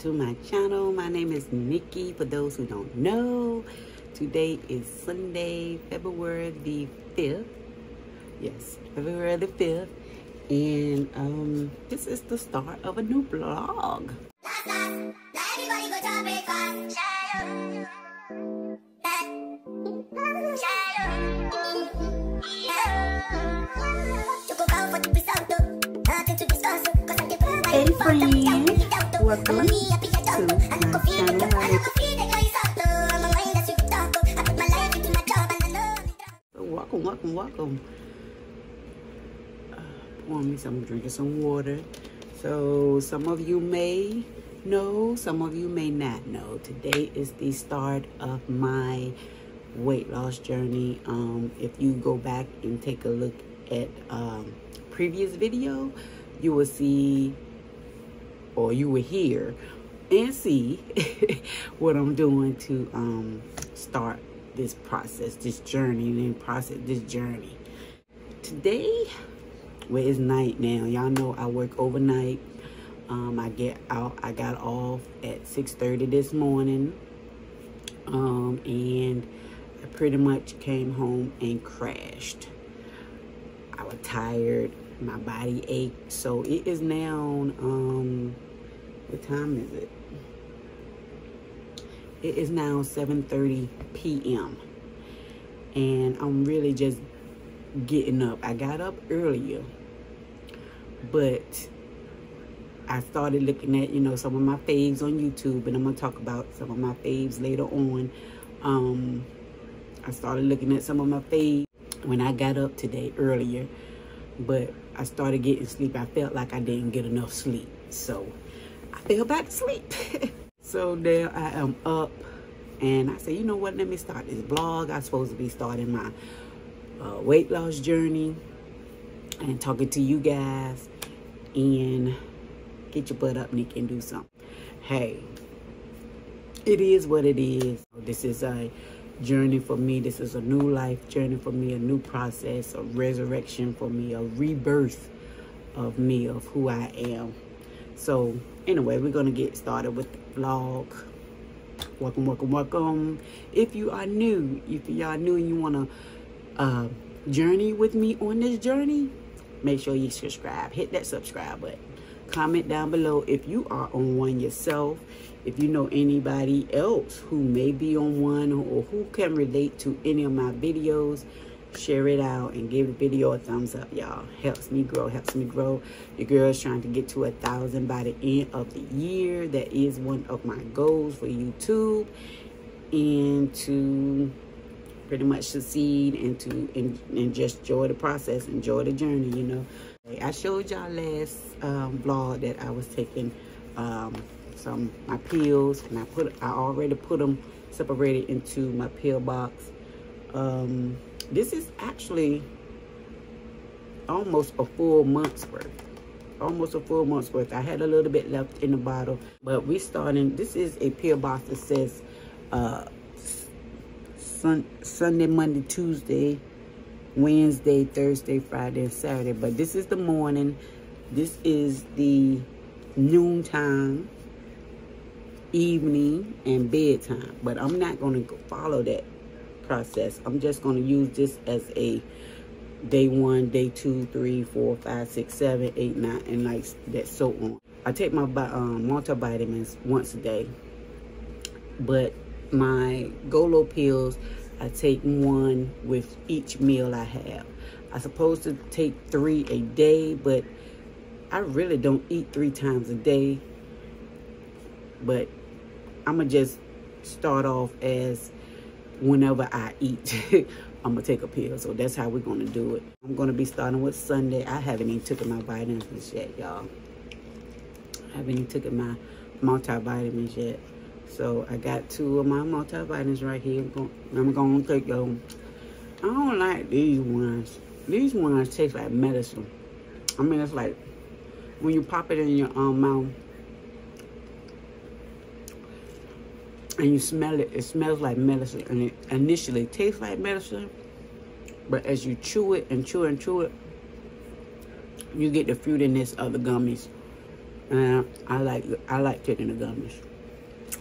to my channel. My name is Nikki. For those who don't know, today is Sunday, February the 5th. Yes, February the 5th. And um, this is the start of a new blog. Hey. Friends, welcome to my channel. Welcome, welcome, welcome. Uh, pour me some, drinking some water. So some of you may know, some of you may not know. Today is the start of my weight loss journey. Um, if you go back and take a look at um, previous video, you will see or you will hear and see what I'm doing to um, start this process, this journey, and process this journey. Today, well, it's night now. Y'all know I work overnight. Um, I get out. I got off at 6:30 this morning, um, and I pretty much came home and crashed. I was tired my body ached. So it is now, um, what time is it? It is now 7.30 p.m. And I'm really just getting up. I got up earlier, but I started looking at, you know, some of my faves on YouTube, and I'm going to talk about some of my faves later on. Um, I started looking at some of my faves when I got up today earlier, but I started getting sleep. I felt like I didn't get enough sleep. So fell back to sleep. so now I am up and I said, you know what, let me start this blog. I'm supposed to be starting my uh, weight loss journey and talking to you guys and get your butt up, Nick, and do something. Hey, it is what it is. This is a journey for me. This is a new life journey for me, a new process, a resurrection for me, a rebirth of me, of who I am. So anyway, we're going to get started with the vlog. Welcome, welcome, welcome. If you are new, if are new and you want to uh, journey with me on this journey, make sure you subscribe. Hit that subscribe button. Comment down below if you are on one yourself if you know anybody else who may be on one or who can relate to any of my videos, share it out and give the video a thumbs up, y'all. Helps me grow, helps me grow. The girl's trying to get to a thousand by the end of the year. That is one of my goals for YouTube. And to pretty much succeed and to and, and just enjoy the process, enjoy the journey, you know. I showed y'all last um, vlog that I was taking um, some my pills and I put I already put them separated into my pill box. Um, this is actually almost a full month's worth. Almost a full month's worth. I had a little bit left in the bottle, but we starting. This is a pill box that says uh, sun, Sunday, Monday, Tuesday, Wednesday, Thursday, Friday, and Saturday. But this is the morning. This is the noontime evening and bedtime. But I'm not going to follow that process. I'm just going to use this as a day one, day two, three, four, five, six, seven, eight, nine, and like that so on. I take my um, multivitamins once a day, but my Golo pills, I take one with each meal I have. I'm supposed to take three a day, but I really don't eat three times a day. But I'm going to just start off as whenever I eat, I'm to take a pill. So that's how we're to do it. I'm to be starting with Sunday. I haven't even taken my vitamins yet, y'all. I haven't even taken my multivitamins yet. So I got two of my multivitamins right here. I'm to take them. I don't like these ones. These ones taste like medicine. I mean, it's like when you pop it in your um, mouth, and you smell it, it smells like medicine. And it initially tastes like medicine. But as you chew it and chew and chew it, you get the fruitiness of the gummies. And I like I like taking the gummies.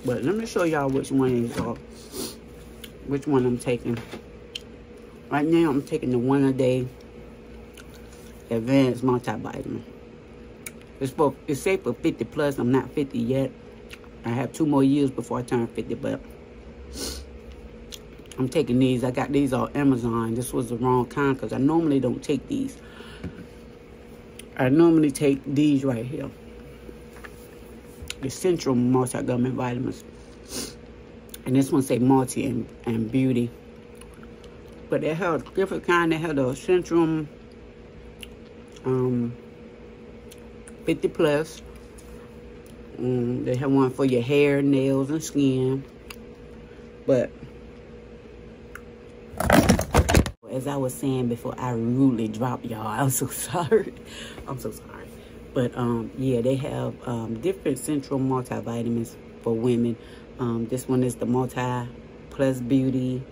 But let me show y'all which one is uh, which one I'm taking. Right now I'm taking the one a day advanced multivitamin. It's for it's safe for 50 plus. I'm not 50 yet. I have two more years before I turn 50, but I'm taking these. I got these on Amazon. This was the wrong kind because I normally don't take these. I normally take these right here. The Centrum Multi-Government Vitamins. And this one say Multi and, and Beauty. But they have different kind. They have the Centrum um, 50 plus. Um, they have one for your hair, nails, and skin. But as I was saying before, I rudely dropped y'all. I'm so sorry. I'm so sorry. But um, yeah, they have um, different Centrum multivitamins for women. Um, this one is the Multi Plus Beauty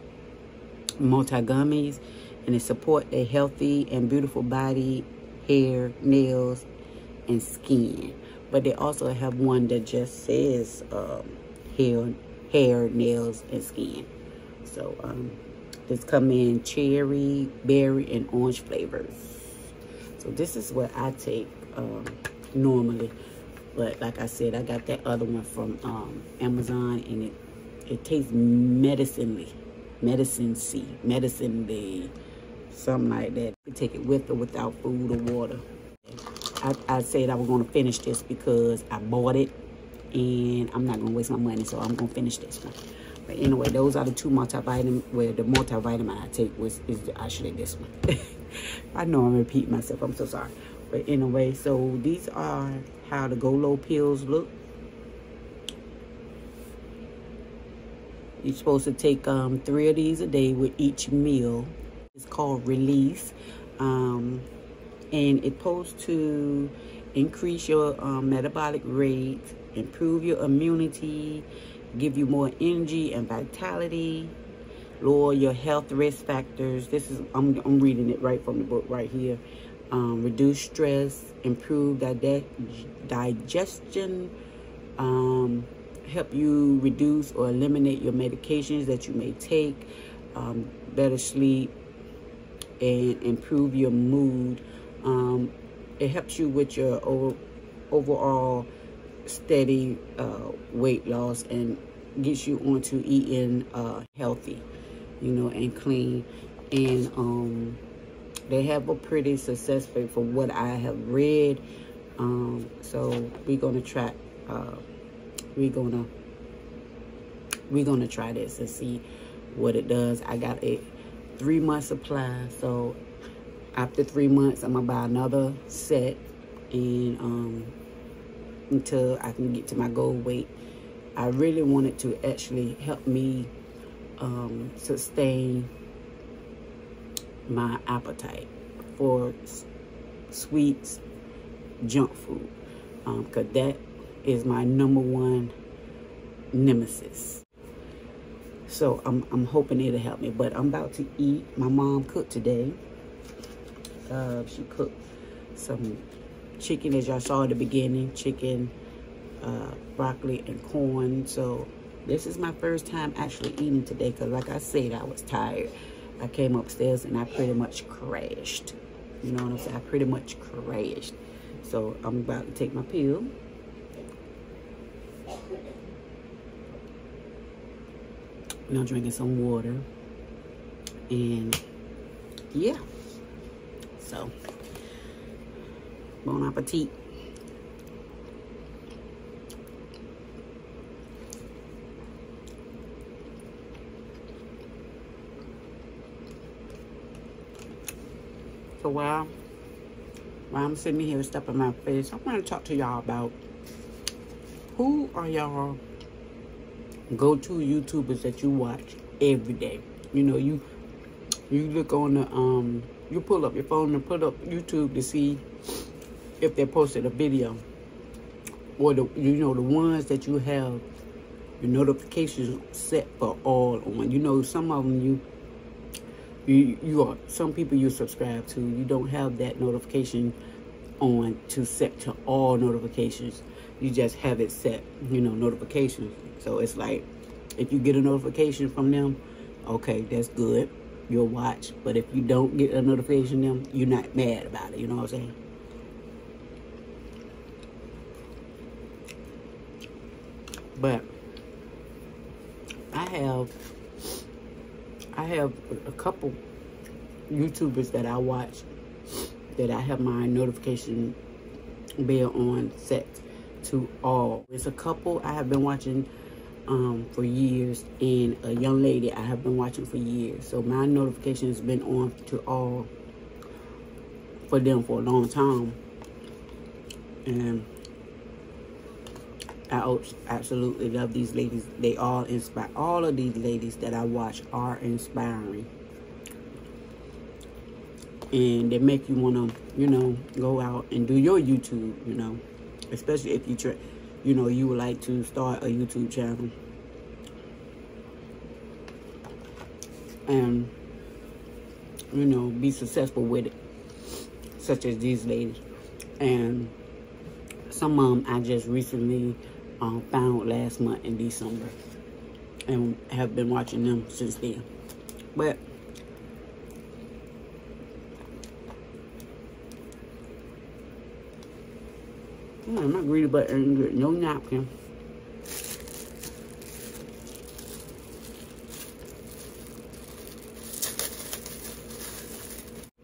Multi Gummies, and it support a healthy and beautiful body, hair, nails, and skin. But they also have one that just says um, hair, hair, nails, and skin. So um, this come in cherry, berry, and orange flavors. So this is what I take um, normally. But like I said, I got that other one from um, Amazon, and it it tastes medicinely, medicine C, medicine something like that. You take it with or without food or water. I, I said I was going to finish this because I bought it and I'm not going to waste my money, so I'm going to finish this one. But anyway, those are the two multivitamin. Where the multivitamin I take was is actually this one. I know I'm repeating myself. I'm so sorry. But anyway, so these are how the Golo pills look. You're supposed to take um, three of these a day with each meal. It's called Release. Um, and it's supposed to increase your um, metabolic rate, improve your immunity, give you more energy and vitality, lower your health risk factors. This is, I'm, I'm reading it right from the book right here. Um, reduce stress, improve di digestion, um, help you reduce or eliminate your medications that you may take, um, better sleep, and improve your mood. Um, it helps you with your over, overall steady uh, weight loss and gets you onto eating uh, healthy, you know, and clean. And um, they have a pretty success rate from what I have read. Um, so we're gonna try. Uh, we're gonna we're gonna try this and see what it does. I got a three month supply, so after three months, I'm gonna buy another set and um, until I can get to my goal weight. I really wanted to actually help me um, sustain my appetite for sweets, junk food, because um, that is my number one nemesis. So I'm, I'm hoping it'll help me. But I'm about to eat. My mom cooked today. Uh, she cooked some chicken, as y'all saw at the beginning. Chicken, uh, broccoli, and corn. So this is my first time actually eating today. Because like I said, I was tired. I came upstairs and I pretty much crashed. You know what I'm saying? I pretty much crashed. So I'm about to take my pill. Now drinking some water. And yeah. So, bon appetit. So while, while I'm sitting here stuffing my face, I want to talk to y'all about who are y'all go-to YouTubers that you watch every day. You know, you you look on the um you pull up your phone and put up YouTube to see if they posted a video or the you know the ones that you have your notifications set for all on. You know some of them you you you are some people you subscribe to you don't have that notification on to set to all notifications. You just have it set, you know, notifications. So it's like if you get a notification from them, okay, that's good. You'll watch. But if you don't get a notification them, you're not mad about it. You know what I'm saying? But I have I have a couple YouTubers that I watch that I have my notification bell on set to all. It's a couple I have been watching um, for years and a young lady I have been watching for years. So my notification has been on to all for them for a long time. And I absolutely love these ladies. They all inspire. All of these ladies that I watch are inspiring. And they make you want to, you know, go out and do your YouTube, you know. Especially if you, try, you know, you would like to start a YouTube channel. And, you know, be successful with it. Such as these ladies. And some of them I just recently um, found last month in December and have been watching them since then. But I'm not greedy, but no napkin.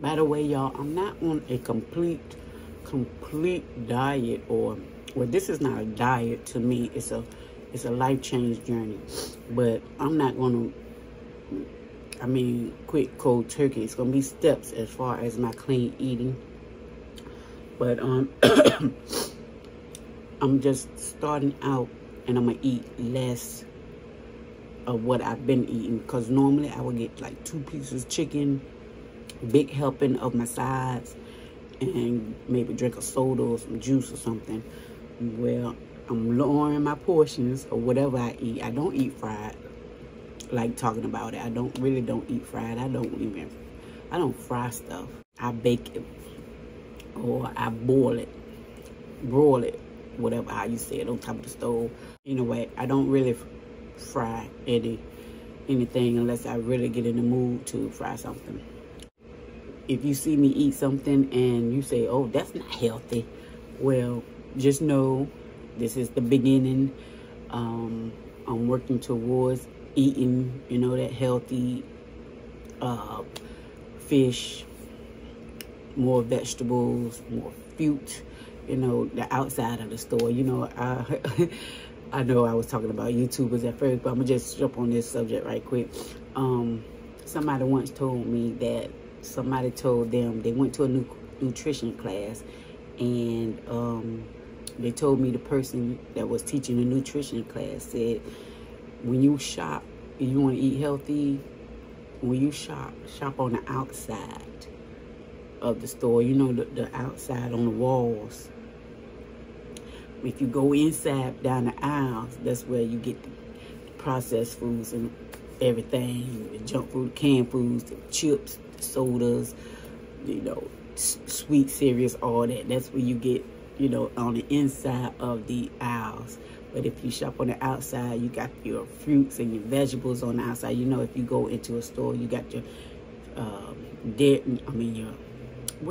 By the way, y'all, I'm not on a complete, complete diet or well this is not a diet to me. It's a it's a life change journey. But i'm not gonna i mean quit cold turkey. It's gonna be steps as far as my clean eating. But um i'm just starting out and i'm gonna eat less of what i've been eating because normally i would get like two pieces of chicken big helping of my sides and maybe drink a soda or some juice or something well, I'm lowering my portions or whatever I eat. I don't eat fried, like talking about it. I don't really don't eat fried. I don't even, I don't fry stuff. I bake it or I boil it, broil it, whatever how you say it on top of the stove. Anyway, I don't really fry any anything unless I really get in the mood to fry something. If you see me eat something and you say, oh, that's not healthy, well, just know this is the beginning. Um, I'm working towards eating, you know, that healthy uh, fish, more vegetables, more fruit, you know, the outside of the store. You know, I, I know I was talking about YouTubers at first, but I'm going to just jump on this subject right quick. Um, somebody once told me that somebody told them they went to a new nutrition class and um, they told me the person that was teaching the nutrition class said, when you shop, you want to eat healthy, when you shop, shop on the outside of the store. You know, the, the outside on the walls. If you go inside down the aisles, that's where you get the processed foods and everything, the junk food, canned foods, the chips, the sodas, you know, sweet cereals, all that. That's where you get you know, on the inside of the aisles. But if you shop on the outside, you got your fruits and your vegetables on the outside. You know, if you go into a store, you got your um, dead, I mean, your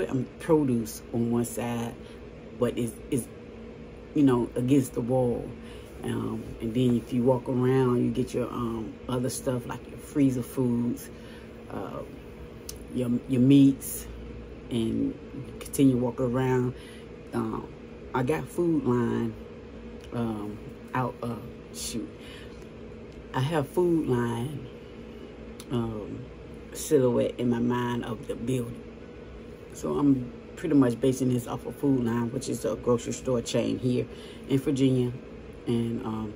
um, produce on one side, but it's, it's, you know, against the wall. Um, and then if you walk around, you get your um, other stuff like your freezer foods, uh, your, your meats, and continue walk around um, I got Food Lion um, out, uh, shoot. I have Food Lion um, silhouette in my mind of the building. So I'm pretty much basing this off of Food Lion, which is a grocery store chain here in Virginia. And, um,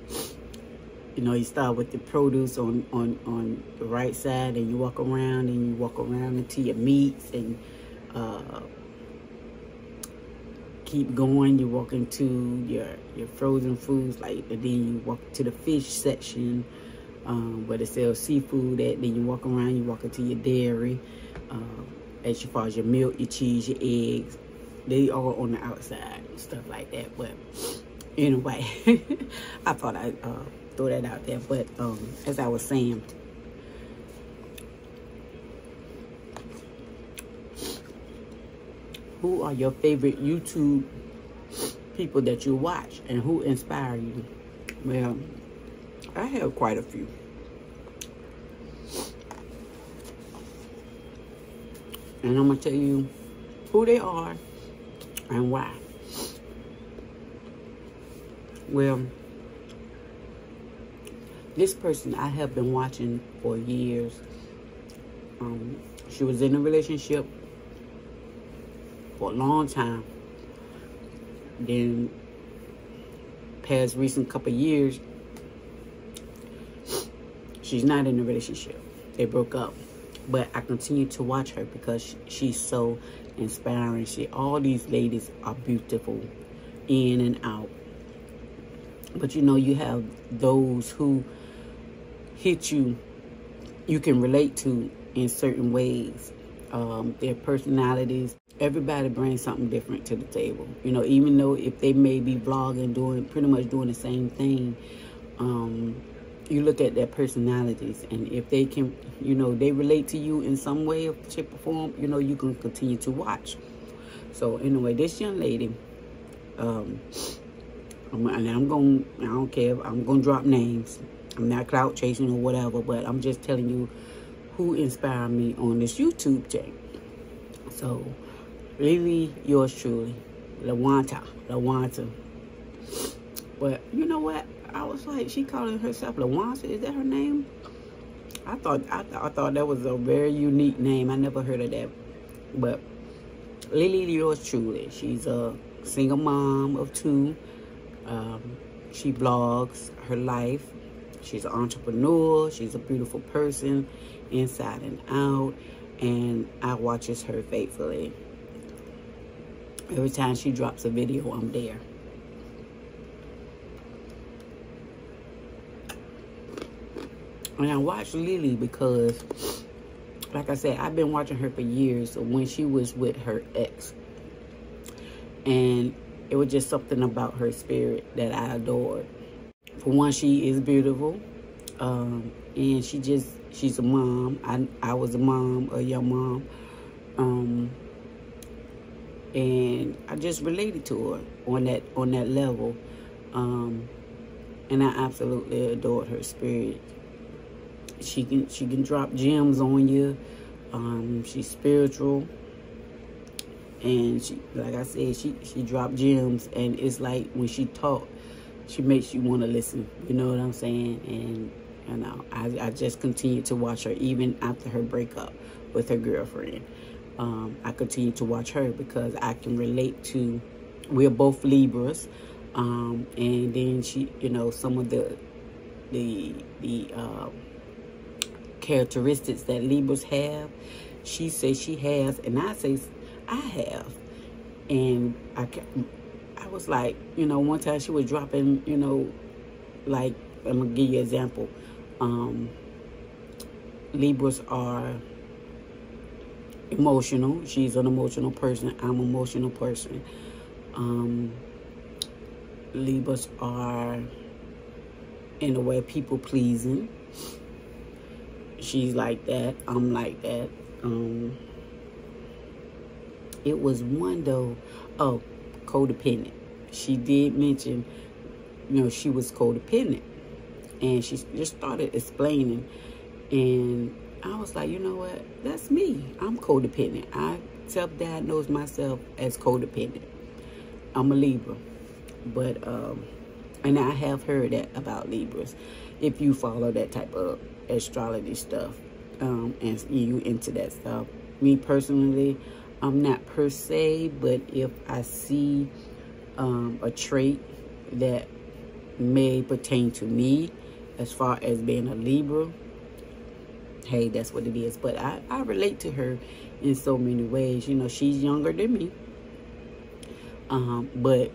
you know, you start with the produce on, on, on the right side and you walk around and you walk around into your meats and uh, keep going. You walk into your your frozen foods, like and then you walk to the fish section um, where they sell seafood at. Then you walk around. You walk into your dairy. Uh, as far as your milk, your cheese, your eggs, they are on the outside and stuff like that. But anyway, I thought I'd uh, throw that out there. But um, as I was saying, who are your favorite YouTube people that you watch and who inspire you? Well, I have quite a few. And I'm going to tell you who they are and why. Well, this person I have been watching for years. Um, she was in a relationship for a long time. Then, past recent couple years, she's not in a relationship. They broke up. But I continue to watch her because she's so inspiring. She, all these ladies are beautiful in and out. But you know, you have those who hit you, you can relate to in certain ways. Um, their personalities, everybody brings something different to the table. You know, even though if they may be vlogging, doing pretty much doing the same thing, um, you look at their personalities and if they can, you know, they relate to you in some way, shape, or form, you know, you can continue to watch. So anyway, this young lady, um, I'm, and I'm going, I don't care, I'm going to drop names. I'm not clout chasing or whatever, but I'm just telling you who inspired me on this YouTube channel. So, really, yours truly, Lawanta, Lawanta. But you know what? I was like, she calling herself Lawanza. Is that her name? I thought I, th I thought that was a very unique name. I never heard of that. But Lily yours truly. She's a single mom of two. Um, she blogs her life. She's an entrepreneur. She's a beautiful person inside and out. And I watches her faithfully. Every time she drops a video, I'm there. And I watched Lily because, like I said, I've been watching her for years when she was with her ex. And it was just something about her spirit that I adored. For one, she is beautiful. Um, and she just, she's a mom. I, I was a mom, a young mom. Um, and I just related to her on that on that level. Um, and I absolutely adored her spirit she can she can drop gems on you. Um, she's spiritual, and she like I said, she she dropped gems, and it's like when she talk, she makes you want to listen. You know what I'm saying? And you know, I I just continue to watch her even after her breakup with her girlfriend. Um, I continue to watch her because I can relate to. We're both Libras, um, and then she, you know, some of the the the. Uh, characteristics that Libras have. She says she has, and I say I have. And I, I was like, you know, one time she was dropping, you know, like, I'm going to give you an example. Um, Libras are emotional. She's an emotional person. I'm an emotional person. Um, Libras are, in a way, people pleasing she's like that. I'm like that. Um, it was one though. Oh, codependent. She did mention, you know, she was codependent, and she just started explaining, and I was like, you know what? That's me. I'm codependent. I self-diagnose myself as codependent. I'm a Libra, but um, and I have heard that about Libras. If you follow that type of astrology stuff um, and you into that stuff. Me personally, I'm not per se, but if I see um, a trait that may pertain to me as far as being a Libra, hey, that's what it is. But I, I relate to her in so many ways. You know, she's younger than me. Um, but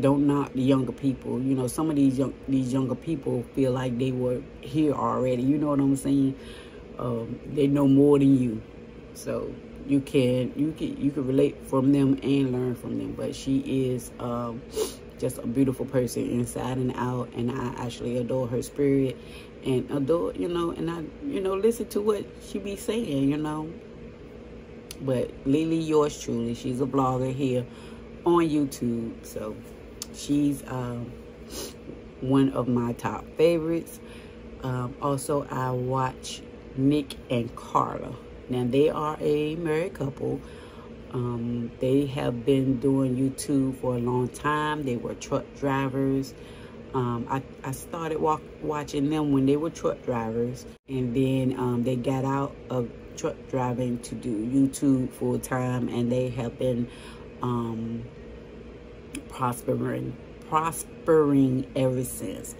don't knock the younger people. You know, some of these young these younger people feel like they were here already. You know what I'm saying? Um, they know more than you. So you can you can you can relate from them and learn from them. But she is um, just a beautiful person inside and out, and I actually adore her spirit and adore you know, and I you know listen to what she be saying, you know. But Lily, yours truly, she's a blogger here on YouTube, so she's um, one of my top favorites. Um, also, I watch Nick and Carla. Now, they are a married couple. Um, they have been doing YouTube for a long time. They were truck drivers. Um, I, I started walk, watching them when they were truck drivers. And then um, they got out of truck driving to do YouTube full time. And they have been um, prospering, prospering ever since.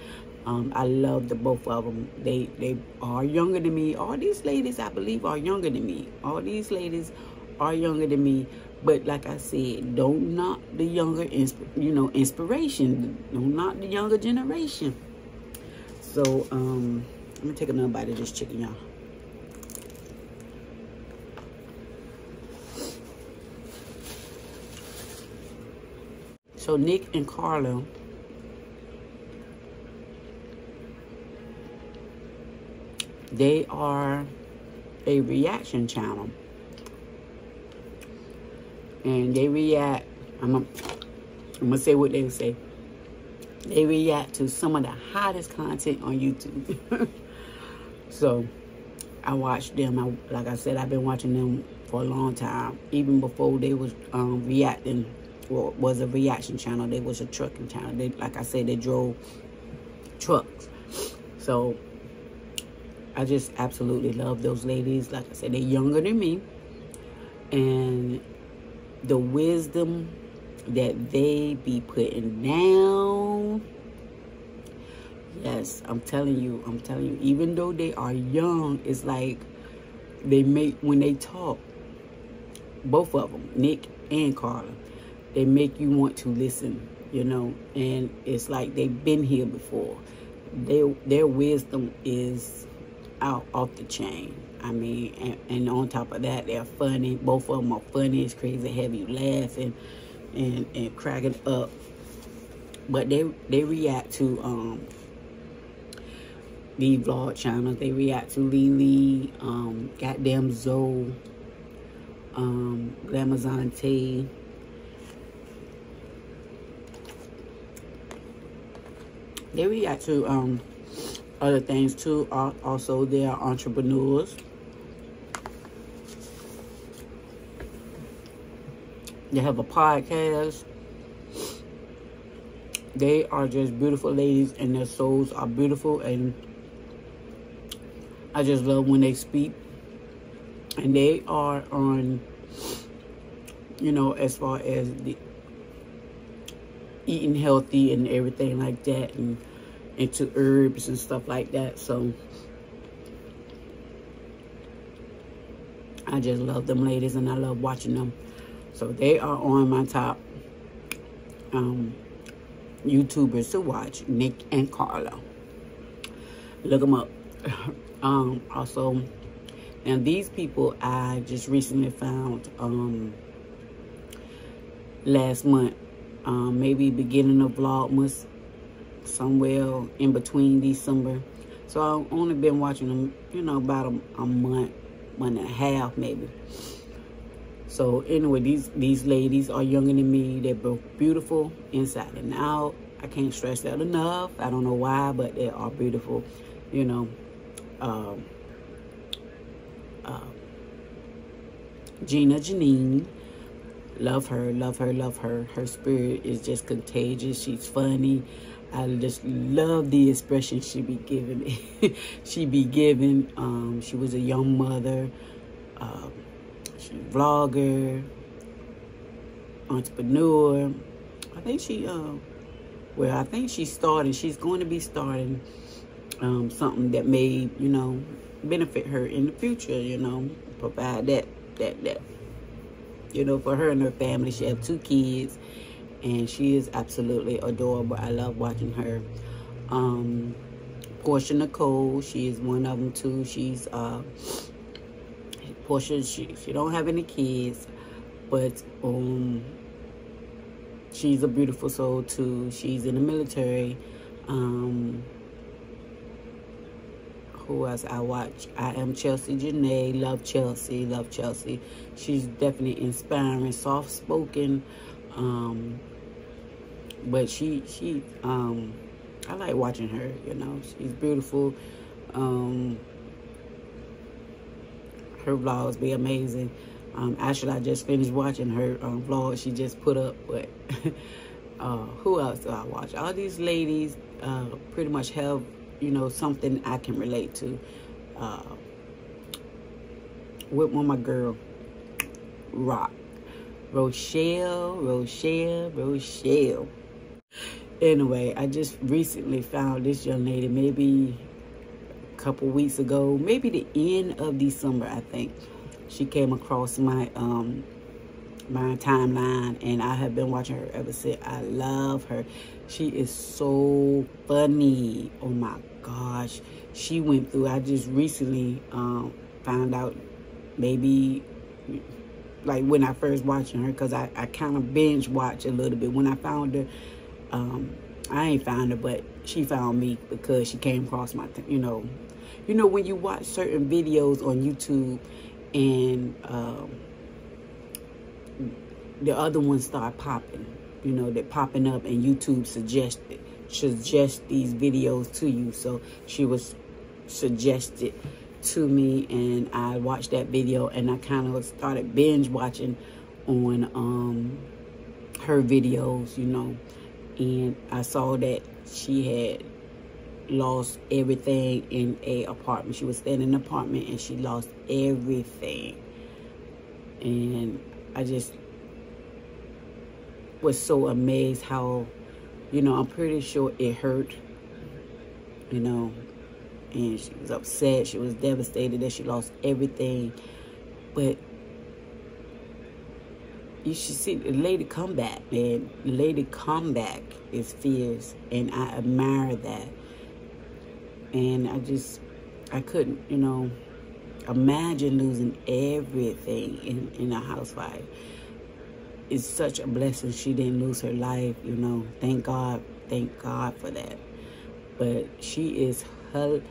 Um, I love the both of them. They they are younger than me. All these ladies, I believe, are younger than me. All these ladies are younger than me. But like I said, don't knock the younger, you know, inspiration. Don't knock the younger generation. So um, I'm gonna take another bite of this chicken, y'all. So Nick and Carla. They are a reaction channel. And they react, I'm going to say what they say. They react to some of the hottest content on YouTube. so, I watch them. I, like I said, I've been watching them for a long time. Even before they was um, reacting, was a reaction channel. They was a trucking channel. They, like I said, they drove trucks. So I just absolutely love those ladies. Like I said, they're younger than me. And the wisdom that they be putting down. Yes, I'm telling you, I'm telling you, even though they are young, it's like they make, when they talk, both of them, Nick and Carla, they make you want to listen, you know, and it's like they've been here before. Their, their wisdom is out off the chain. I mean, and, and, on top of that, they're funny. Both of them are funny. It's crazy have you laughing and, and cracking up. But they they react to um, the vlog channels. They react to Lily, um, goddamn Zoe, um, Glamazante. They react to um, other things too. Also, they are entrepreneurs. They have a podcast. They are just beautiful ladies and their souls are beautiful and I just love when they speak. And they are on, you know, as far as the eating healthy and everything like that and into herbs and stuff like that. So I just love them ladies and I love watching them. So they are on my top um, YouTubers to watch, Nick and Carla. Look them up. um, also, now these people I just recently found um, last month, um, maybe beginning of Vlogmas somewhere in between December. So I've only been watching them, you know, about a, a month, one and a half maybe. So anyway, these these ladies are younger than me. They're both beautiful inside and out. I can't stress that enough. I don't know why, but they are beautiful. You know, um, uh, Gina Jyneen, love her, love her, love her. Her spirit is just contagious. She's funny. I just love the expression she be giving me. she be giving. Um, she was a young mother, um, she vlogger, entrepreneur. I think she, uh, well, I think she's starting. She's going to be starting um, something that may, you know, benefit her in the future. You know, provide that that that. You know, for her and her family, she have two kids and she is absolutely adorable. I love watching her. Um, Portia Nicole, she is one of them too. She's uh, Portia, she, she don't have any kids, but um, she's a beautiful soul too. She's in the military. Um, who else I watch? I am Chelsea Janae. Love Chelsea. Love Chelsea. She's definitely inspiring, soft spoken. Um, but she she um I like watching her, you know. She's beautiful. Um her vlogs be amazing. Um, actually, I just finished watching her um, vlog she just put up. But uh, who else do I watch? All these ladies uh, pretty much have, you know, something I can relate to. Uh, with my girl, Rock. Rochelle, Rochelle, Rochelle. Anyway, I just recently found this young lady, maybe a couple weeks ago, maybe the end of December, I think she came across my um my timeline and I have been watching her ever since. I love her. She is so funny. Oh my gosh. She went through, I just recently um, found out maybe like when I first watching her because I, I kind of binge watch a little bit. When I found her, um, I ain't found her, but she found me because she came across my, you know, you know, when you watch certain videos on YouTube and um, the other ones start popping. You know, they're popping up and YouTube suggested suggest these videos to you. So she was suggested to me and I watched that video and I kind of started binge watching on um, her videos, you know. And I saw that she had lost everything in a apartment. She was staying in an apartment and she lost everything. And I just was so amazed how, you know, I'm pretty sure it hurt, you know, and she was upset. She was devastated that she lost everything. But you should see the lady come back, man. Lady come back is fierce, and I admire that and I just, I couldn't, you know, imagine losing everything in, in a house fire. It's such a blessing she didn't lose her life, you know. Thank God, thank God for that. But she is hilarious.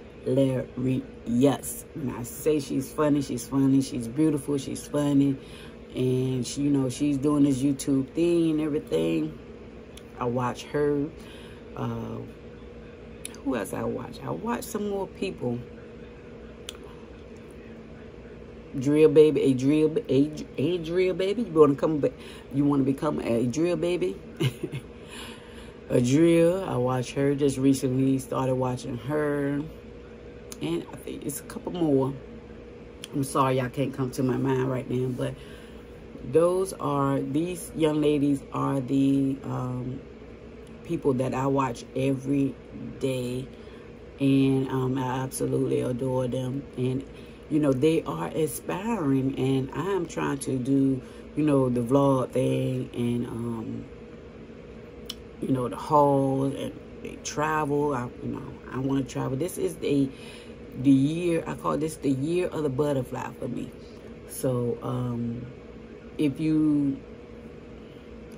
When I say she's funny, she's funny. She's beautiful, she's funny. And, she, you know, she's doing this YouTube thing and everything. I watch her. Uh, who else I watch? I watch some more people. Drill baby, a drill, a, a drill baby. You want to come? You want to become a drill baby? a drill. I watch her just recently. Started watching her, and I think it's a couple more. I'm sorry, I can't come to my mind right now, but those are these young ladies are the um, people that I watch every day. And um, I absolutely adore them. And, you know, they are aspiring. And I am trying to do, you know, the vlog thing and, um, you know, the haul and travel. I, you know, I want to travel. This is the, the year, I call this the year of the butterfly for me. So, um, if you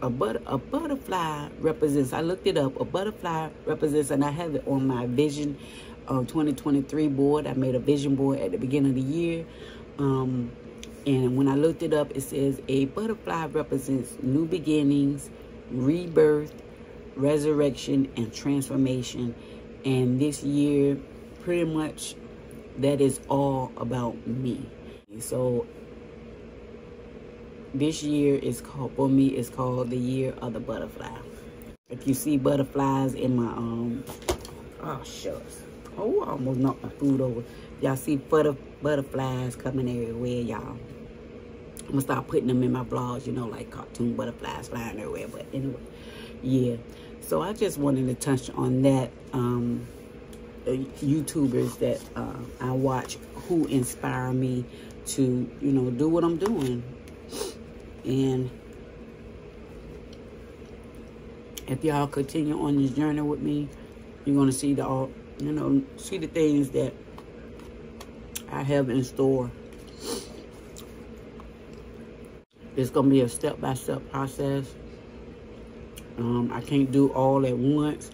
a, but, a butterfly represents, I looked it up, a butterfly represents, and I have it on my Vision uh, 2023 board. I made a vision board at the beginning of the year. Um, and when I looked it up, it says a butterfly represents new beginnings, rebirth, resurrection, and transformation. And this year, pretty much, that is all about me. So this year is called, for me, it's called the year of the butterfly. If you see butterflies in my, um, oh, shucks. Oh, I almost knocked my food over. Y'all see butter, butterflies coming everywhere, y'all. I'm gonna start putting them in my vlogs, you know, like cartoon butterflies flying everywhere. But anyway, yeah. So I just wanted to touch on that. Um, YouTubers that uh, I watch who inspire me to, you know, do what I'm doing. And if y'all continue on this journey with me, you're going to see the, all, you know, see the things that I have in store. it's gonna be a step-by-step -step process. Um, I can't do all at once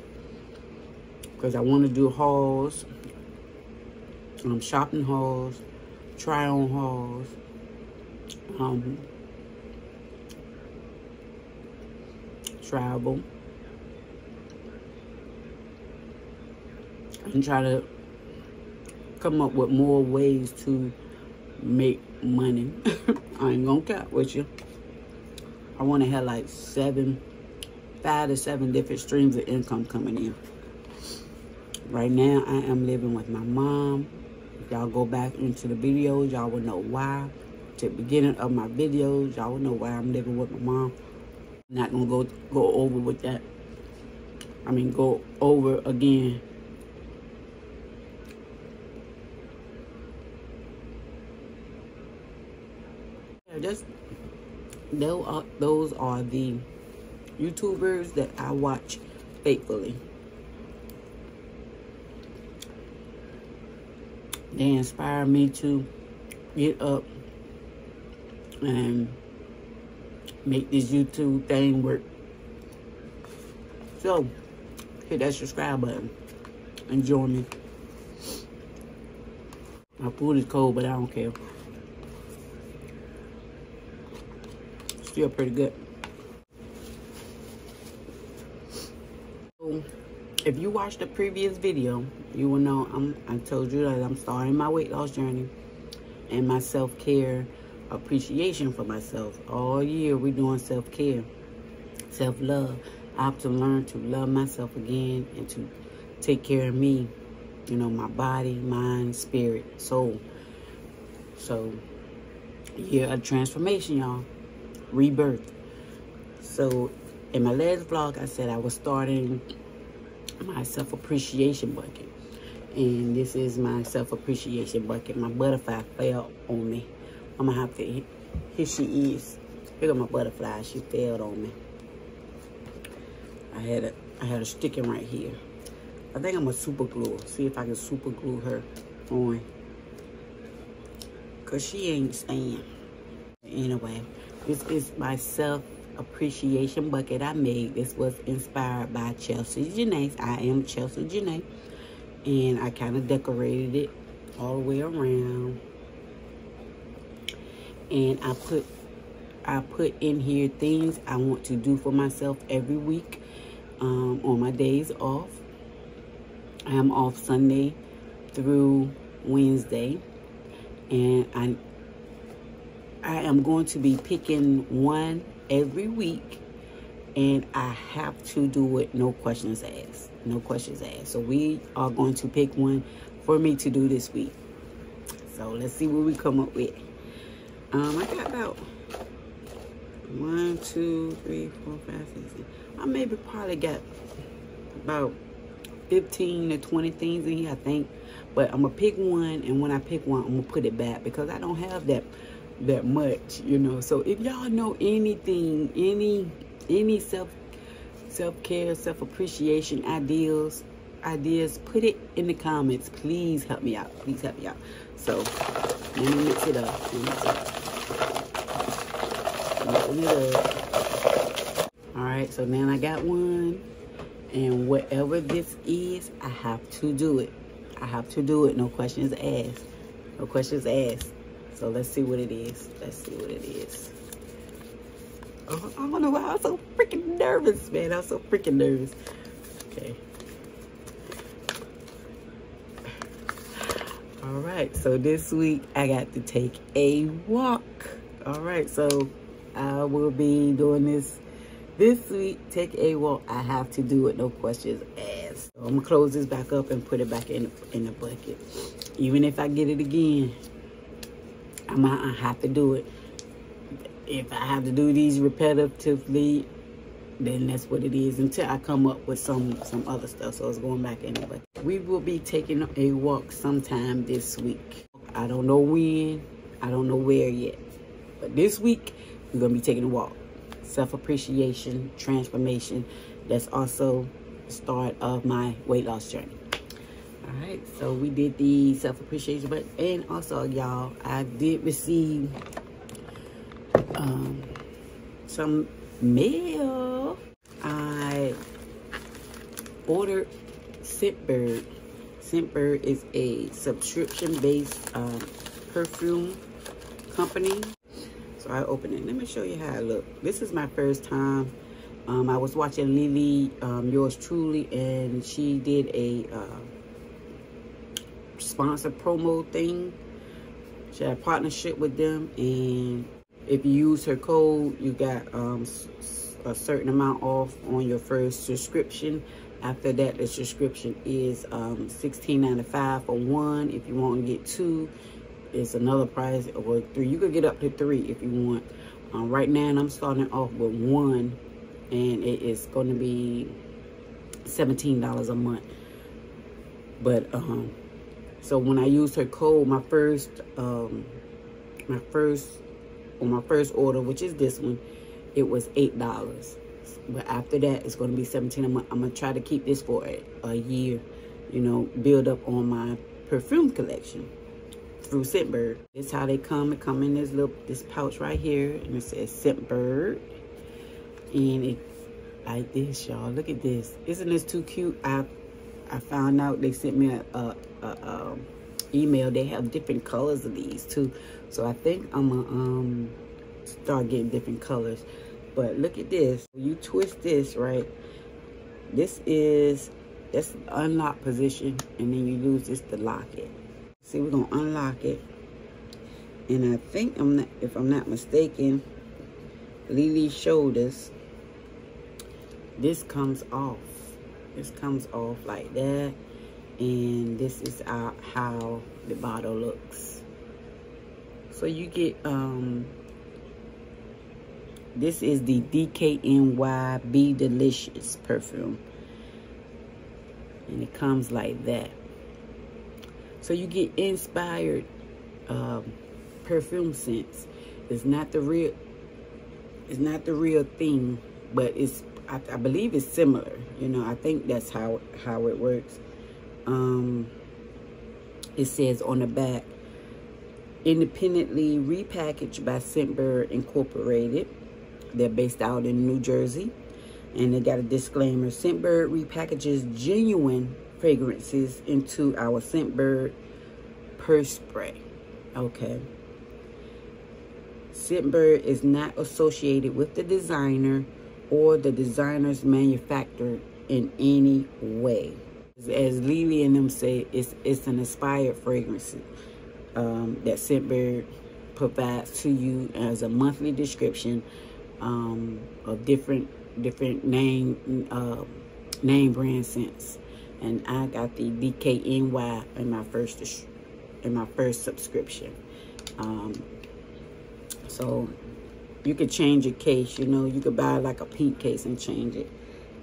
because I want to do hauls, um, shopping hauls, try-on hauls, um, travel, and try to come up with more ways to make money. I ain't gonna cap with you. I want to have like seven, five to seven different streams of income coming in. Right now, I am living with my mom. If y'all go back into the videos, y'all will know why. To the beginning of my videos, y'all will know why I'm living with my mom. Not gonna go go over with that. I mean, go over again just those are, uh, those are the YouTubers that I watch faithfully. They inspire me to get up and make this YouTube thing work. So, hit that subscribe button and join me. My food is cold, but I don't care. Still pretty good. If you watched the previous video, you will know I'm, I told you that I'm starting my weight loss journey and my self-care appreciation for myself. All year we're doing self-care, self-love. I have to learn to love myself again and to take care of me. You know, my body, mind, spirit, soul. So, year of transformation, y'all rebirth. So in my last vlog, I said I was starting my self-appreciation bucket. And this is my self-appreciation bucket. My butterfly fell on me. I'm gonna have to, here she is. Look at my butterfly, she fell on me. I had a, I had a sticking right here. I think I'm gonna super glue See if I can super glue her on. Cause she ain't staying. Anyway, this is my self-appreciation bucket I made. This was inspired by Chelsea Janae. I am Chelsea Janae. And I kind of decorated it all the way around. And I put I put in here things I want to do for myself every week um, on my days off. I am off Sunday through Wednesday. And I I am going to be picking one every week and I have to do it no questions asked. No questions asked. So we are going to pick one for me to do this week. So let's see what we come up with. Um, I got about one, two, three, four, five, six. I maybe probably got about 15 to 20 things in here, I think. But I'm going to pick one, and when I pick one, I'm going to put it back because I don't have that that much, you know. So if y'all know anything, any any self self care, self appreciation ideas, ideas, put it in the comments. Please help me out. Please help me out. So let me mix it up. All right, so now I got one. And whatever this is, I have to do it. I have to do it. No questions asked. No questions asked. So let's see what it is. Let's see what it is. Oh, I don't know why I'm so freaking nervous, man. I'm so freaking nervous. Okay. All right, so this week I got to take a walk. All right, so I will be doing this this week. Take a walk. I have to do it, no questions asked. So I'm gonna close this back up and put it back in in the bucket. Even if I get it again, I might have to do it. If I have to do these repetitively, then that's what it is until I come up with some some other stuff. So it's going back anyway. We will be taking a walk sometime this week. I don't know when, I don't know where yet. But this week, we're going to be taking a walk. Self-appreciation, transformation. That's also the start of my weight loss journey all right so we did the self-appreciation but and also y'all i did receive um some mail. I ordered Scentbird. Scentbird is a subscription-based um, perfume company. So I opened it. Let me show you how it look. This is my first time. Um, I was watching Lily, um, yours truly, and she did a uh, sponsor promo thing. She had a partnership with them, and if you use her code, you got um, a certain amount off on your first subscription. After that, the subscription is um, $16.95 for one. If you want to get two, it's another price, or three. You could get up to three if you want. Um, right now, I'm starting off with one, and it is going to be $17 a month. But um, so when I used her code, my first, um, my first, on my first order, which is this one, it was eight dollars. But after that, it's going to be 17 a month. I'm going to try to keep this for a, a year, you know, build up on my perfume collection through Scentbird. This how they come. It come in this little this pouch right here, and it says Scentbird, and it like this, y'all. Look at this. Isn't this too cute? I I found out they sent me a, a, a, a um, email. They have different colors of these too, so I think I'm gonna um start getting different colors. But look at this. You twist this right. This is that's the unlock position, and then you use this to lock it. See, we're gonna unlock it. And I think I'm not, if I'm not mistaken, Lily showed us this comes off. This comes off like that. And this is our, how the bottle looks. So you get, um, this is the DKNY Be Delicious perfume. And it comes like that. So you get inspired um, perfume scents. It's not the real, it's not the real thing, but it's, I, I believe it's similar. You know, I think that's how, how it works. Um, it says on the back, independently repackaged by Scentbird Incorporated. They're based out in New Jersey. And they got a disclaimer. Scentbird repackages genuine fragrances into our Scentbird purse spray. Okay. Scentbird is not associated with the designer or the designer's manufacturer in any way. As Lily and them say, it's, it's an inspired fragrance um, that Scentbird provides to you as a monthly description um, of different different name uh, name brand scents and I got the DKNY in my first in my first subscription. Um, so you could change your case, you know, you could buy like a pink case and change it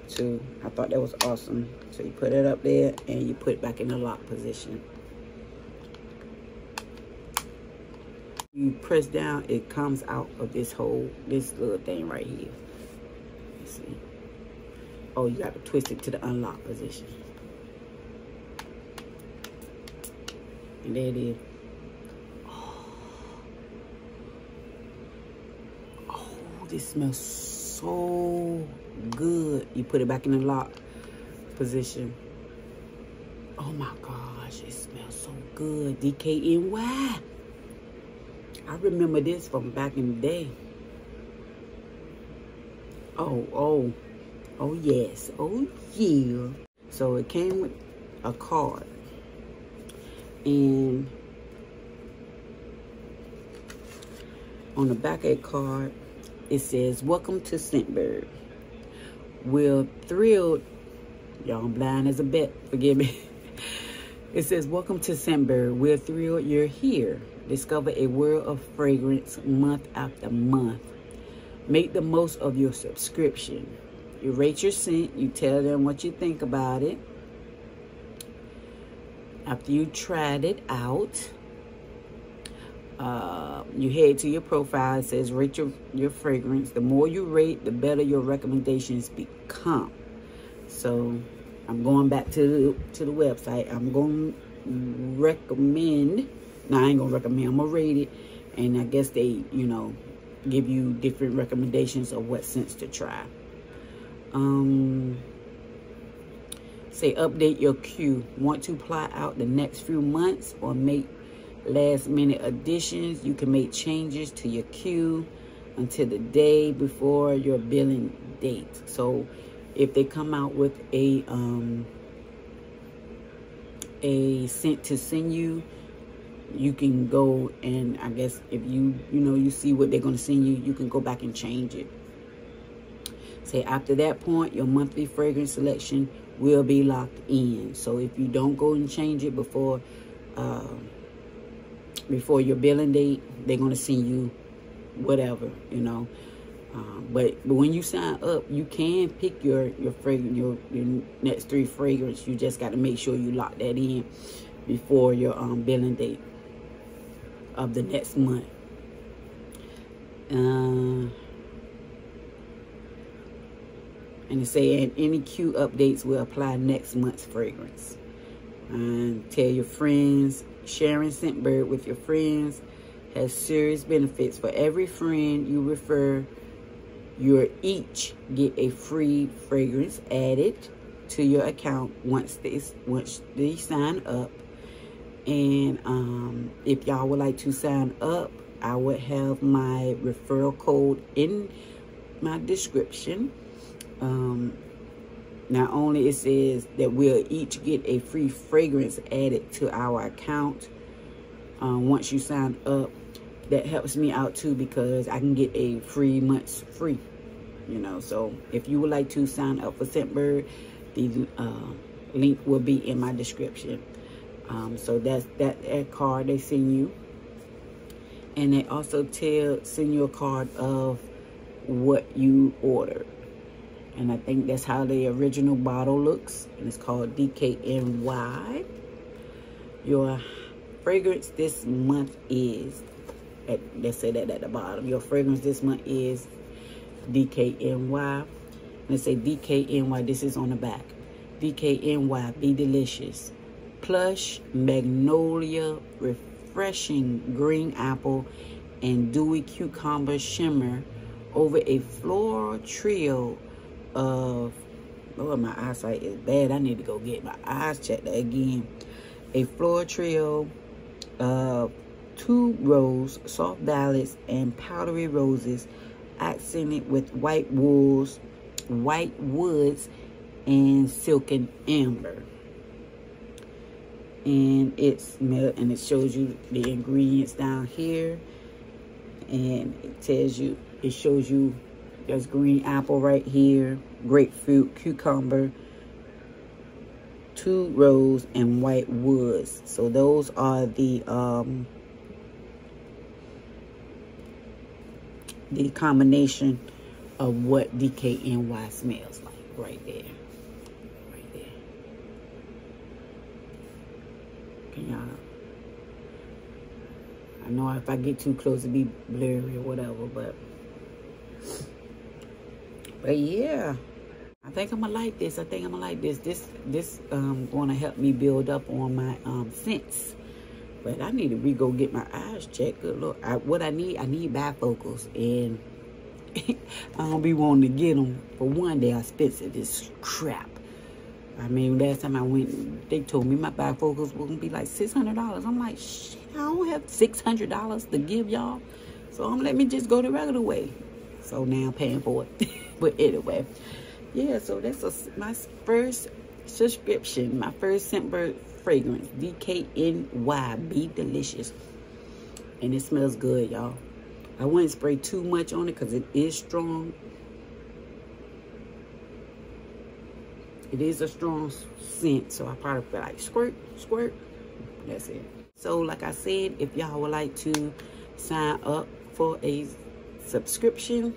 too. I thought that was awesome. So you put it up there and you put it back in the lock position. You press down, it comes out of this whole, this little thing right here. See. Oh, you got to twist it to the unlock position. There it. Oh, oh this smells so good. You put it back in the lock position. Oh my gosh, it smells so good. DKNY. I remember this from back in the day. Oh, oh, oh yes, oh yeah. So it came with a card and on the back of the card it says welcome to Scentbird. We're thrilled y'all blind as a bat forgive me. It says welcome to Scentbird. We're thrilled you're here. Discover a world of fragrance month after month. Make the most of your subscription. You rate your scent you tell them what you think about it after you tried it out, uh, you head to your profile. It says rate your, your fragrance. The more you rate, the better your recommendations become. So I'm going back to the, to the website. I'm going to recommend. Now, I ain't going to recommend. I'm going to rate it. And I guess they, you know, give you different recommendations of what scents to try. Um, say update your queue. Want to plot out the next few months or make last minute additions? You can make changes to your queue until the day before your billing date. So if they come out with a um, a scent to send you, you can go and I guess if you you know you see what they're going to send you, you can go back and change it. Say after that point, your monthly fragrance selection will be locked in. So if you don't go and change it before uh, before your billing date, they're going to send you whatever, you know. Um, but but when you sign up, you can pick your your fragrance, your your next three fragrance. You just got to make sure you lock that in before your um, billing date of the next month. Uh, and it say any queue updates will apply next month's fragrance. And tell your friends, sharing Scentbird with your friends has serious benefits. For every friend you refer, you each get a free fragrance added to your account once they once they sign up. And um, if y'all would like to sign up, I would have my referral code in my description. Um, not only it says that we'll each get a free fragrance added to our account uh, once you sign up, that helps me out too because I can get a free month's free. You know, so if you would like to sign up for Scentbird, the uh, link will be in my description. Um, so that's that, that card they send you. And they also tell send you a card of what you ordered. And I think that's how the original bottle looks. And it's called DKNY. Your fragrance this month is at, let's say that at the bottom. Your fragrance this month is DKNY. Let's say DKNY, this is on the back. DKNY, be delicious. Plush, magnolia, refreshing green apple, and dewy cucumber shimmer over a floral trio of, oh, my eyesight is bad. I need to go get my eyes checked again. A floral trio of tuberose, soft violets, and powdery roses, accented with white wools, white woods, and silken amber. And it's and it shows you the ingredients down here. And it tells you, it shows you there's green apple right here, grapefruit, cucumber, tuberose, and white woods. So those are the um, the combination of what DKNY smells like right there. Right there. Can y'all... I know if I get too close, it be blurry or whatever, but... But yeah. I think I'm gonna like this. I think I'm gonna like this. This this um gonna help me build up on my um scents. But I need to re-go get my eyes checked. Good look. I, what I need, I need bifocals. And I don't be wanting to get them. For one, they are expensive. This crap. I mean, last time I went, they told me my bifocals were to be like $600. I'm like, shit, I don't have $600 to give y'all. So I'm let me just go the regular way. So now I'm paying for it. but anyway, yeah, so that's a, my first subscription, my first Scentbird fragrance. DKNY. Be delicious. And it smells good, y'all. I wouldn't spray too much on it because it is strong. It is a strong scent, so I probably feel like squirt, squirt. That's it. So, like I said, if y'all would like to sign up for a subscription,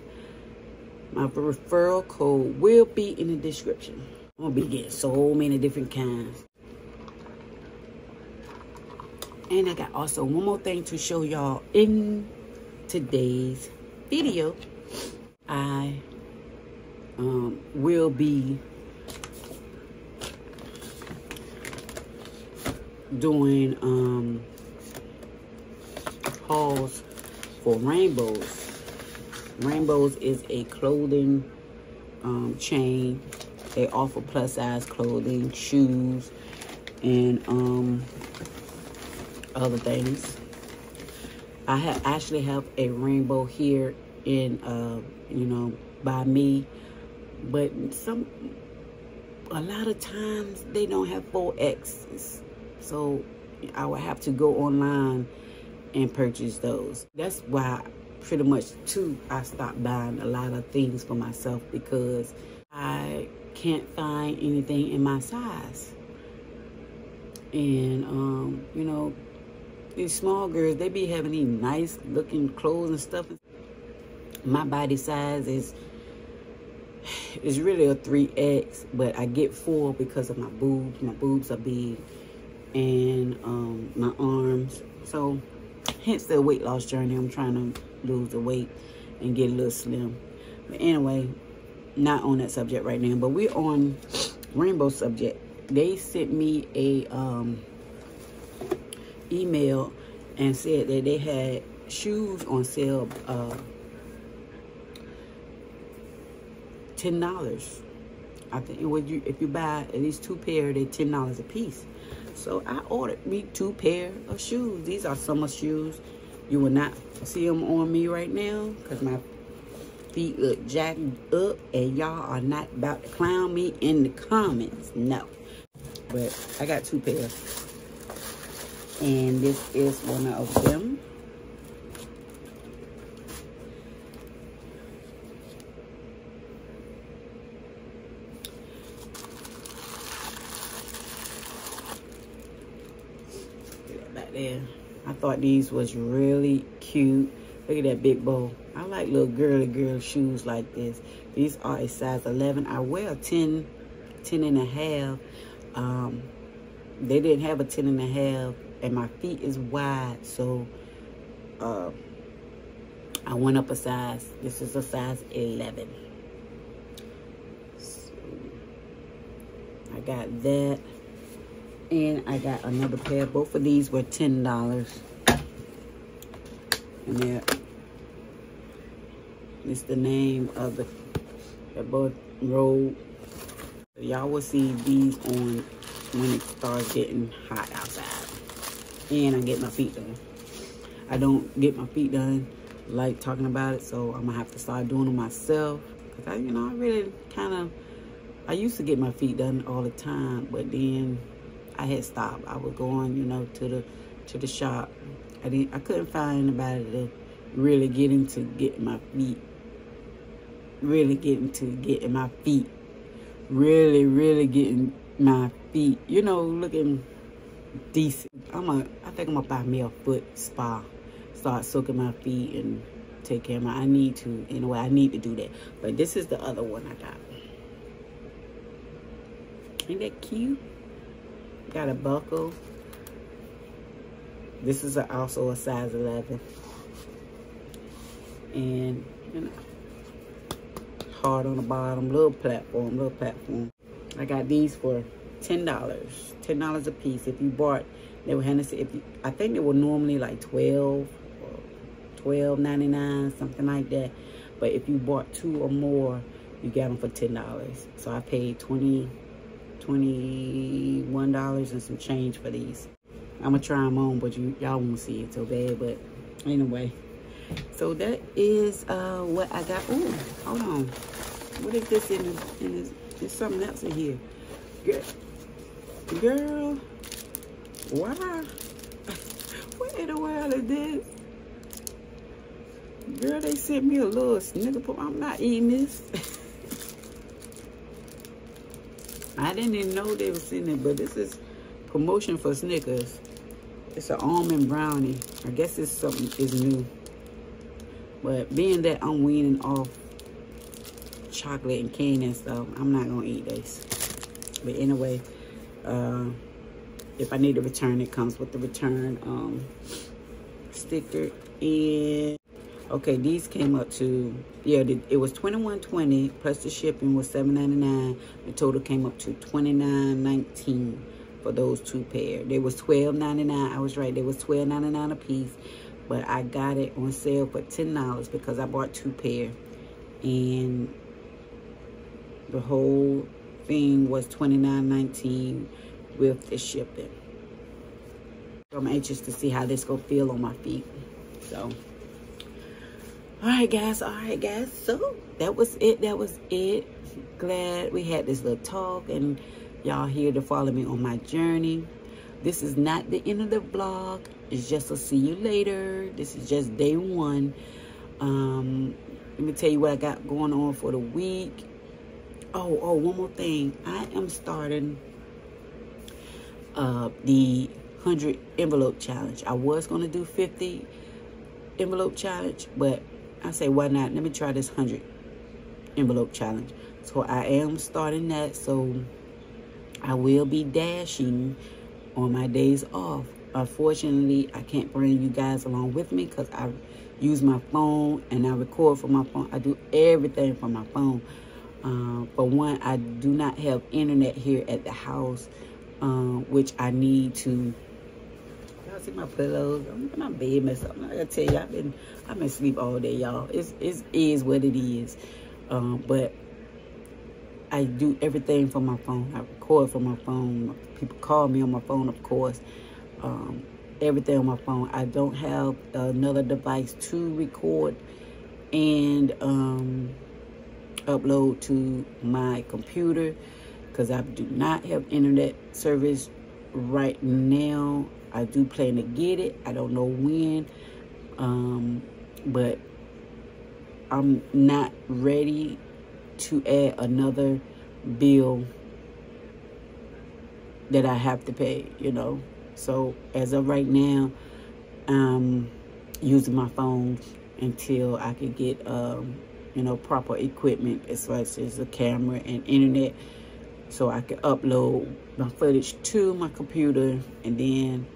my referral code will be in the description. I'm gonna be getting so many different kinds. And I got also one more thing to show y'all in today's video. I um, will be doing um, hauls for rainbows. Rainbows is a clothing um, chain. They offer plus size clothing, shoes, and um, other things. I have actually have a rainbow here in, uh, you know, by me, but some, a lot of times they don't have 4Xs. So I would have to go online and purchase those. That's why pretty much too I stopped buying a lot of things for myself because I can't find anything in my size. And um, you know, these small girls, they be having these nice looking clothes and stuff. My body size is is really a 3X, but I get four because of my boobs. My boobs are big and um, my arms. So hence the weight loss journey. I'm trying to lose the weight and get a little slim. But anyway, not on that subject right now, but we're on rainbow subject. They sent me a um, email and said that they had shoes on sale uh, ten dollars. I think you if you buy at least two pair, they're ten dollars a piece. So I ordered me two pair of shoes. These are summer shoes. You will not see them on me right now because my feet look jacked up and y'all are not about to clown me in the comments. No. But I got two pairs. And this is one of them. There. I thought these was really cute. Look at that big bow. I like little girly girl shoes like this. These are a size 11. I wear a 10, 10 and a half. Um, they didn't have a 10 and a half and my feet is wide. So uh, I went up a size. This is a size 11. So I got that. And I got another pair. Both of these were $10. And there is the name of the, the both road. Y'all will see these on when it starts getting hot outside. And I get my feet done. I don't get my feet done like talking about it, so I'm gonna have to start doing it myself. Cause I, you know, I really kind of, I used to get my feet done all the time, but then I had stopped. I was going, you know, to the to the shop. I didn't. I couldn't find anybody to really get into getting my feet. Really getting to getting my feet. Really, really getting my feet. You know, looking decent. I'm a. I think I'm gonna buy me a foot spa. Start soaking my feet and take care of my. I need to. Anyway, I need to do that. But this is the other one I got. Ain't that cute? Got a buckle. This is a, also a size 11. And, you know, hard on the bottom, little platform, little platform. I got these for $10. $10 a piece. If you bought, they were handed, if you, I think they were normally like 12 twelve ninety nine, something like that. But if you bought two or more, you got them for $10. So I paid 20 $21 and some change for these. I'm gonna try them on, but you y'all won't see it so bad. But anyway, so that is uh, what I got. Oh, hold on. What is this in this? In this? There's something else in here. Girl, girl, wow. what in the world is this? Girl, they sent me a little snicker. I'm not eating this. I didn't even know they were sitting there, but this is promotion for Snickers. It's an almond brownie. I guess it's something is new. But being that I'm weaning off chocolate and candy and stuff, I'm not gonna eat this. But anyway, uh, if I need to return, it comes with the return um, sticker. And Okay, these came up to, yeah, it was twenty one twenty plus the shipping was seven ninety nine. The total came up to twenty nine nineteen for those two pair. They was twelve ninety nine. I was right. They was twelve ninety nine a piece. but I got it on sale for $10 because I bought two pair. And the whole thing was $29.19 with the shipping. I'm anxious to see how this gonna feel on my feet. So, all right, guys. All right, guys. So that was it. That was it. Glad we had this little talk and y'all here to follow me on my journey. This is not the end of the vlog. It's just a see you later. This is just day one. Um, let me tell you what I got going on for the week. Oh, oh, one more thing. I am starting uh, the 100 envelope challenge. I was going to do 50 envelope challenge, but I say, why not? Let me try this 100 envelope challenge. So I am starting that. So I will be dashing on my days off. Unfortunately, I can't bring you guys along with me because I use my phone and I record from my phone. I do everything from my phone. Uh, for one, I do not have internet here at the house, uh, which I need to. Y'all see my pillows? I'm in My bed messed up. I gotta tell you, I've been I've been asleep all day, y'all. It's it is what it is. Um, but I do everything from my phone. I record from my phone. People call me on my phone, of course. Um, everything on my phone. I don't have another device to record and um, upload to my computer because I do not have internet service right now. I do plan to get it. I don't know when, um, but I'm not ready to add another bill that I have to pay, you know. So as of right now, I'm using my phone until I can get, um, you know, proper equipment as far as the camera and internet so I can upload my footage to my computer and then,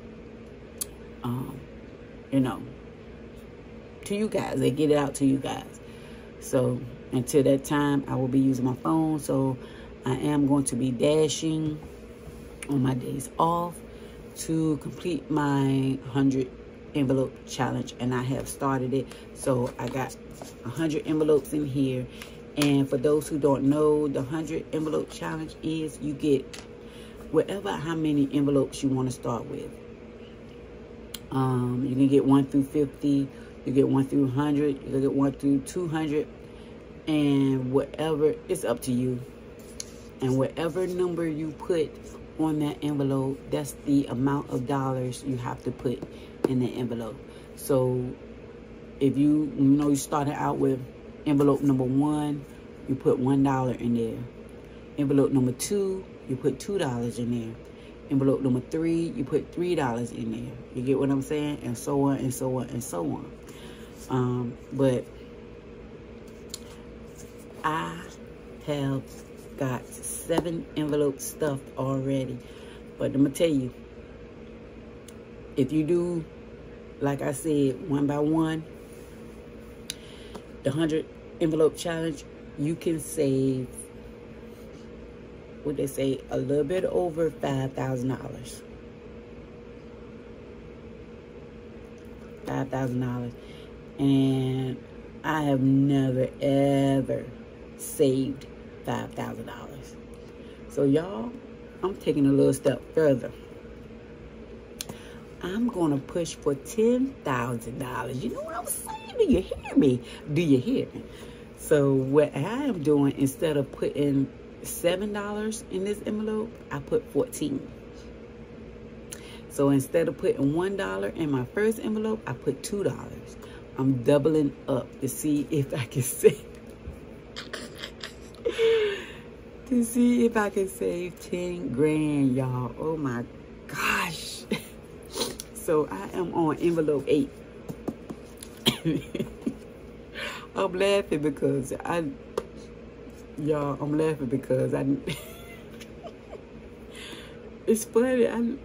um, you know, to you guys. They get it out to you guys. So until that time, I will be using my phone. So I am going to be dashing on my days off to complete my 100 envelope challenge. And I have started it. So I got 100 envelopes in here. And for those who don't know, the 100 envelope challenge is you get whatever how many envelopes you want to start with. Um, you can get 1 through 50. You get 1 through 100. You can get 1 through 200 and whatever it's up to you and whatever number you put on that envelope that's the amount of dollars you have to put in the envelope so if you you know you started out with envelope number one you put one dollar in there envelope number two you put two dollars in there envelope number three you put three dollars in there. You get what i'm saying? And so on and so on and so on. Um, but I have got seven envelopes stuffed already. But I'm going to tell you, if you do, like I said, one by one, the 100 envelope challenge, you can save, what they say, a little bit over $5,000. $5,000. And I have never, ever saved $5,000. So y'all, I'm taking a little step further. I'm going to push for $10,000. You know what I'm saying? Do you hear me? Do you hear me? So what I am doing, instead of putting $7 in this envelope, I put 14 So instead of putting $1 in my first envelope, I put $2. I'm doubling up to see if I can save to see if I can save 10 grand, y'all. Oh my gosh. so I am on envelope 8. I'm laughing because I, y'all, I'm laughing because I, it's funny. I,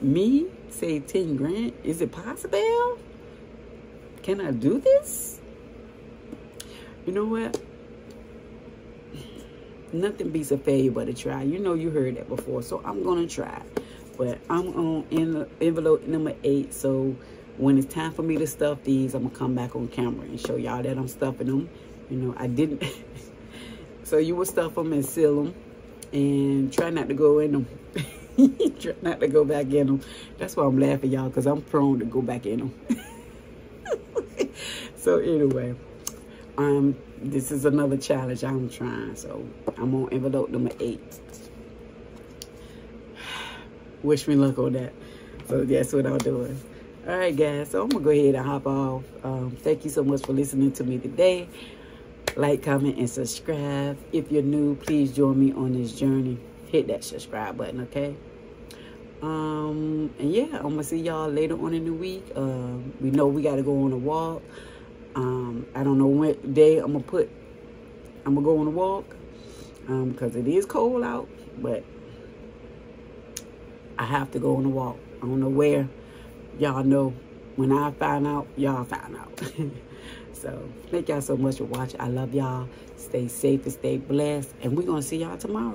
me say 10 grand? Is it possible? Can I do this? You know what? Nothing beats a failure but a try. You know you heard that before, so I'm to try. But I'm on in envelope number eight. So when it's time for me to stuff these, I'm gonna come back on camera and show y'all that I'm stuffing them. You know, I didn't. so you will stuff them and seal them and try not to go in them. try not to go back in them. That's why I'm laughing, y'all, because I'm prone to go back in them. so anyway, um, this is another challenge I'm trying. So I'm on envelope number eight. Wish me luck on that. So that's what I'm doing. All right, guys. So I'm going to go ahead and hop off. Um, thank you so much for listening to me today. Like, comment, and subscribe. If you're new, please join me on this journey. Hit that subscribe button, okay? Um, and yeah, I'm going to see y'all later on in the week. Uh, we know we got to go on a walk. Um, I don't know what day I'm going to put, I'm going to go on a walk. Um, because it is cold out, but I have to go on a walk. I don't know where. Y'all know when I find out, y'all find out. so thank y'all so much for watching. I love y'all. Stay safe and stay blessed. And we're going to see y'all tomorrow.